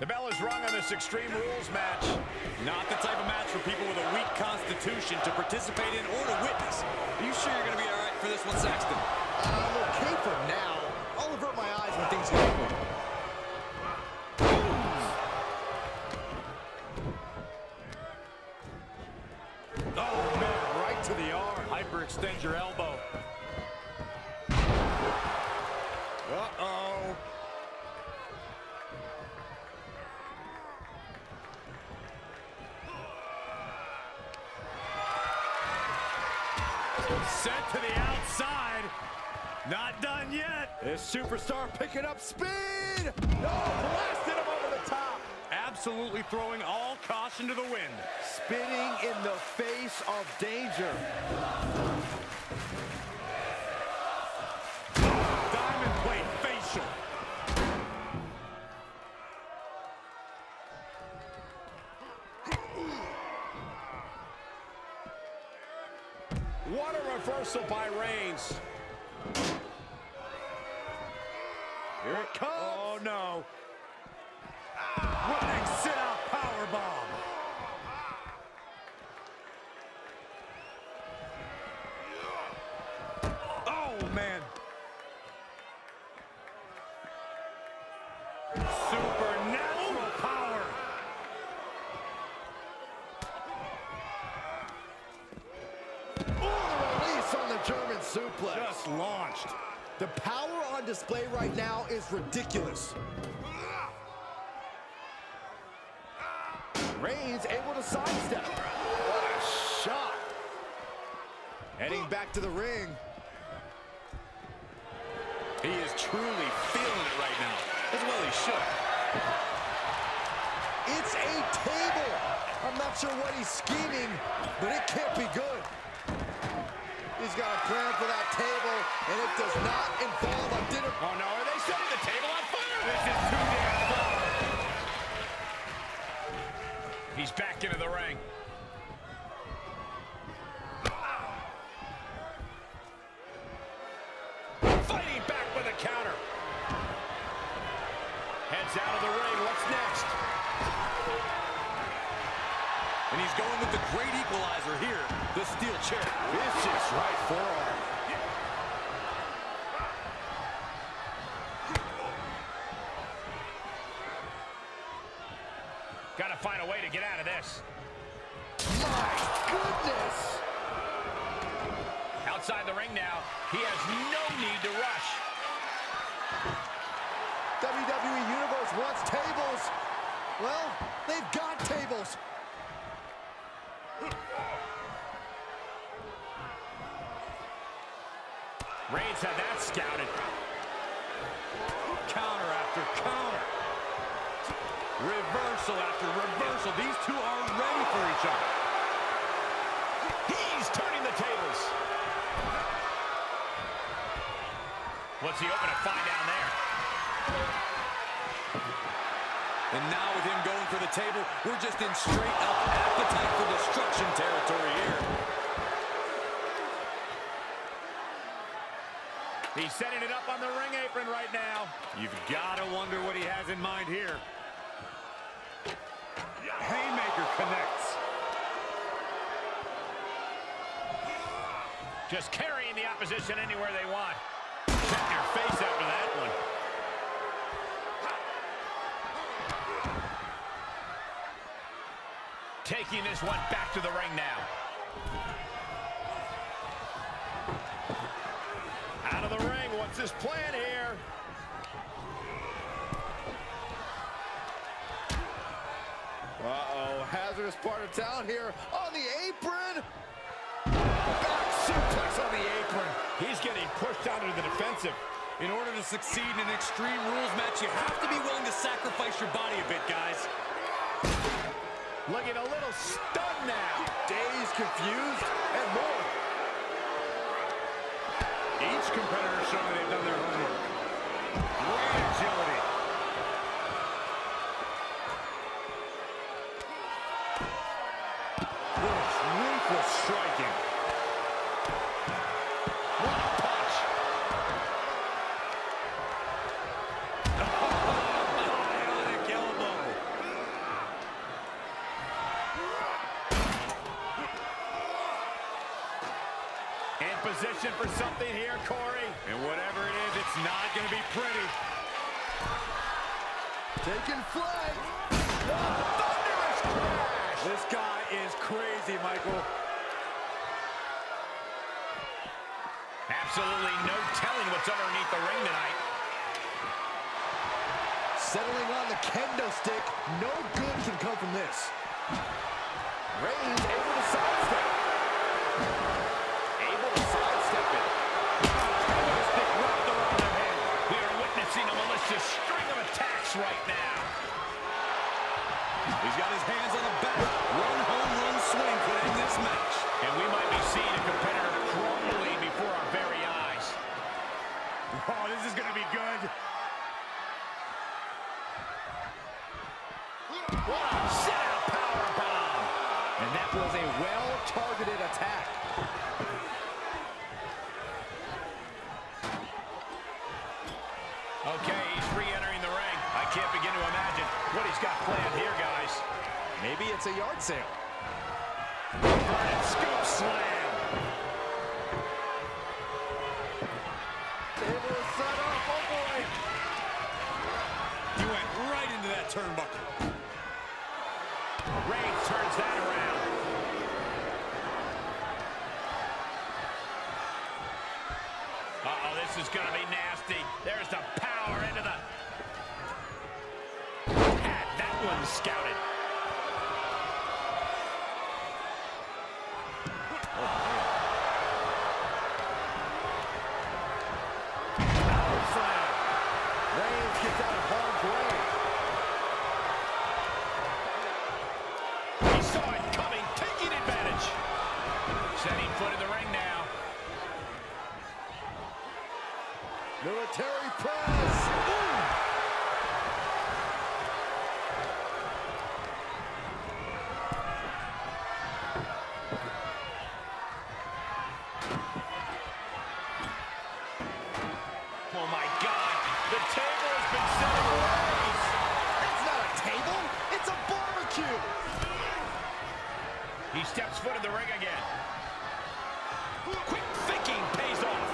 The bell is rung on this Extreme Rules match. Not the type of match for people with a weak constitution to participate in or to witness. Are you sure you're going to be all right for this one, Saxton? I'm okay for now. I'll avert my eyes when things get ugly. Oh, man, right to the arm. Hyperextend your elbow. Sent to the outside. Not done yet. This superstar picking up speed. No, blasted him over the top. Absolutely throwing all caution to the wind. Spinning in the face of danger. Reversal by Reigns. Display right now is ridiculous. Reigns able to sidestep. What a shot. Heading back to the ring. He is truly feeling it right now. As well he should. It's a table. I'm not sure what he's scheming, but it can't be good. He's got a plan for that table, and it does not involve. Oh, no. Are they setting the table on fire? This is too damn far. He's back into the ring. Fighting back with a counter. Heads out of the ring. What's next? And he's going with the great equalizer here, the steel chair. Vicious right forearm. Got to find a way to get out of this. My goodness. Outside the ring now. He has no need to rush. WWE Universe wants tables. Well, they've got tables. Reigns had that scouted. Counter after counter. Reversal after reversal. These two are ready for each other. He's turning the tables. What's he open to find down there? And now with him going for the table, we're just in straight up appetite for destruction territory here. He's setting it up on the ring apron right now. You've got to wonder what he has in mind here. Connects. Just carrying the opposition anywhere they want. Check your face after that one. Taking this one back to the ring now. Out of the ring. What's his plan here? Uh-oh, hazardous part of town here on the apron. Back suplex on the apron. He's getting pushed out into the defensive. In order to succeed in an Extreme Rules match, you have to be willing to sacrifice your body a bit, guys. Looking a little stunned now. Dazed, confused, and more. Each competitor showing they've done their homework. Great agility. Taking flight. Thunderous crash! This guy is crazy, Michael. Absolutely no telling what's underneath the ring tonight. Settling on the kendo stick. No good can come from this. Reigns able to sidestep. Able to sidestep it. Kendo stick wrapped around their head. We are witnessing a malicious string of attacks right now. He's got his hands on the back. One home run swing could end this match. And we might be seeing a competitor crumbling before our very eyes. Oh, this is going to be good. What a sit-out powerbomb. And that was a well-targeted attack. Okay, he's re-entering the ring. I can't begin to imagine planned here, guys. Maybe it's a yard sale. Vernon scoop slam. Able to set up. Oh, boy. He went right into that turnbuckle. Reigns turns that around. Uh-oh, this is going to be nasty. There's the scouted. Power slam. Reigns gets out of harm's way. He saw it coming, taking advantage. Setting foot in the ring now. Military press. Ooh. Oh my God! The table has been set ablaze. It's not a table. It's a barbecue. He steps foot in the ring again. Quick thinking pays off.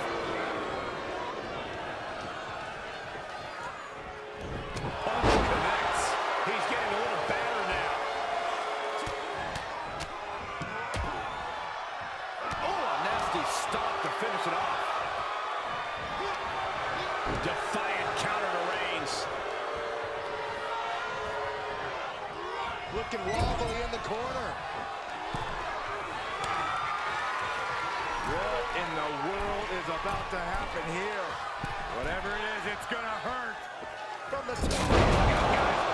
Punch connects. He's getting a little battered now. Oh, a nasty stop to finish it off. Defiant counter to Reigns. Looking wobbly in the corner. What in the world is about to happen here? Whatever it is, it's gonna hurt. From the top.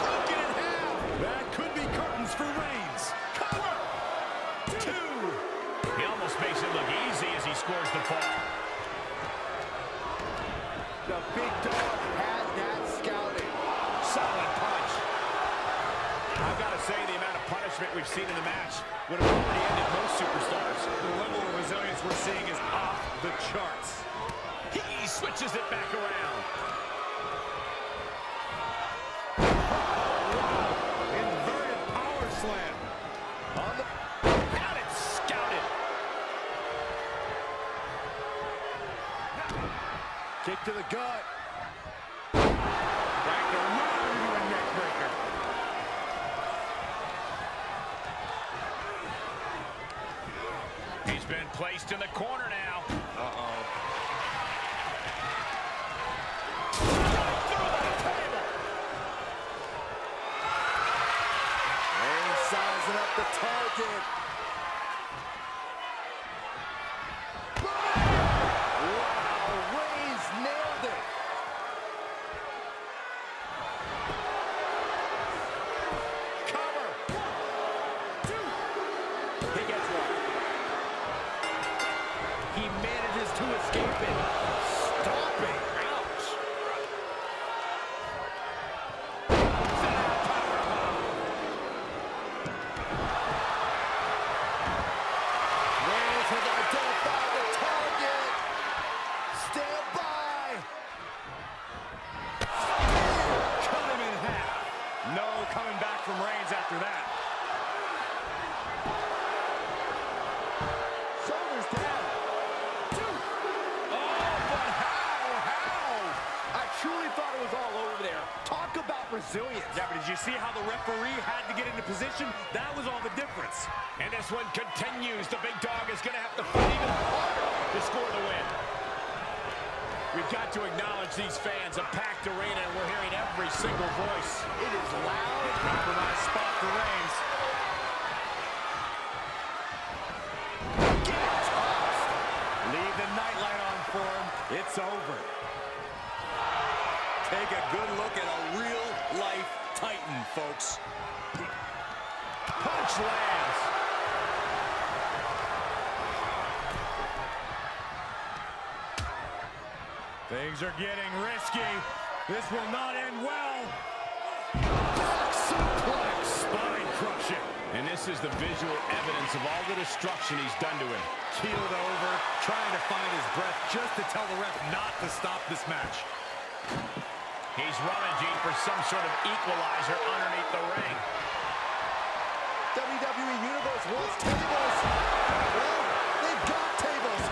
Broken in half. That could be curtains for Reigns. Cover. Two. He almost makes it look easy as he scores the fall. The big dog had that scouting. Solid punch. I've got to say, the amount of we've seen in the match would have already ended most superstars. The level of resilience we're seeing is off the charts. He switches it back around. Oh, Inverted power slam. On the Got it scouted. kick to the gut. Back around into a neck breaker. He's placed in the corner now. Uh-oh. Up the target. He manages to escape it. Stopping. Resilience. Yeah, but did you see how the referee had to get into position? That was all the difference. And this one continues. The big dog is going to have to fight even harder to score the win. We've got to acknowledge these fans, a packed arena, and we're hearing every single voice. It is loud. Compromised spot for Reigns. Leave the nightlight on for him. It's over. Take a good look at a real-life Titan, folks. Punch lands. Things are getting risky. This will not end well. Suplex. Spine crushing. And this is the visual evidence of all the destruction he's done to him. Keeled over, trying to find his breath just to tell the ref not to stop this match. He's rummaging for some sort of equalizer underneath the ring. WWE Universe wants tables. Well, they've got tables.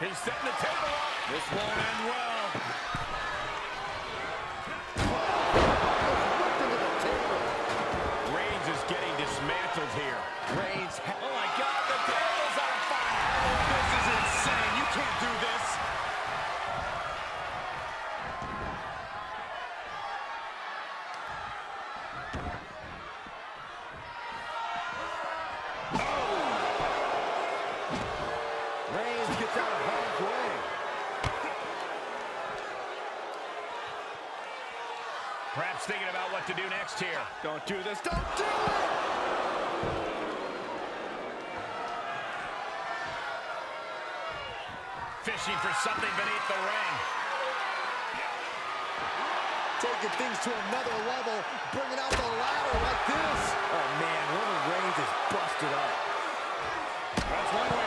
He's setting the table up. This won't end well. Ripped into the table. Reigns is getting dismantled here. Reigns. Oh my God, the table's on fire. This is insane. You can't do this. Reigns gets out of harm's way. Perhaps thinking about what to do next here. Don't do this. Don't do it. Fishing for something beneath the ring. Taking things to another level, bringing out the ladder like this. Oh, man, Roman Reigns is busted up. That's one